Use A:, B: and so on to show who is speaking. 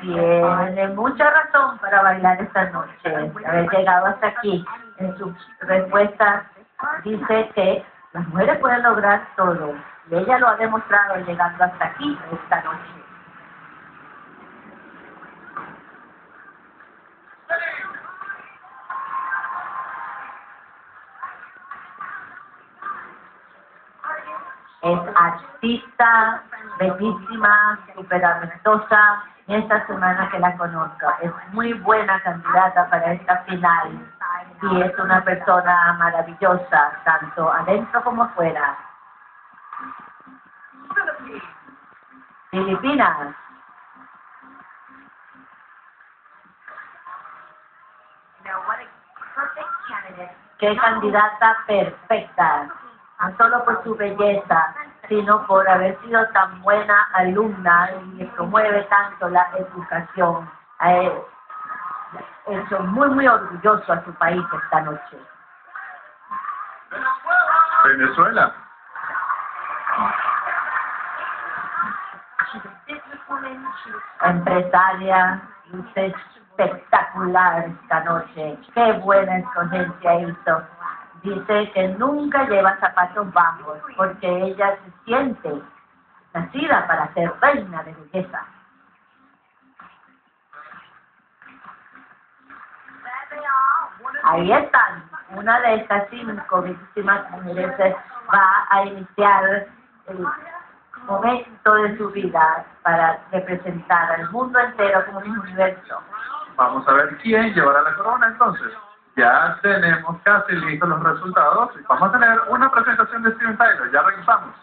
A: Tiene mucha razón para bailar esta noche. Haber llegado hasta aquí. En su respuesta dice que las mujeres pueden lograr todo. Y ella lo ha demostrado llegando hasta aquí esta noche. Es artista, bellísima, súper amistosa. Esta semana que la conozco. Es muy buena candidata para esta final. Y es una persona maravillosa, tanto adentro como afuera. Filipinas. Qué candidata perfecta, no solo por su belleza, sino por haber sido tan buena alumna y promueve tanto la educación. Ha hecho muy, muy orgulloso a su país esta noche.
B: Venezuela.
A: Empresaria, luce espectacular esta noche. Qué buena escogencia hizo. Dice que nunca lleva zapatos bajos porque ella se siente nacida para ser reina de belleza. Ahí están. Una de estas cinco víctimas mujeres va a iniciar el momento de su vida para representar al mundo entero como un universo.
B: Vamos a ver quién llevará la corona entonces. Ya tenemos casi listos los resultados. Vamos a tener una presentación de Steven Tyler. Ya regresamos.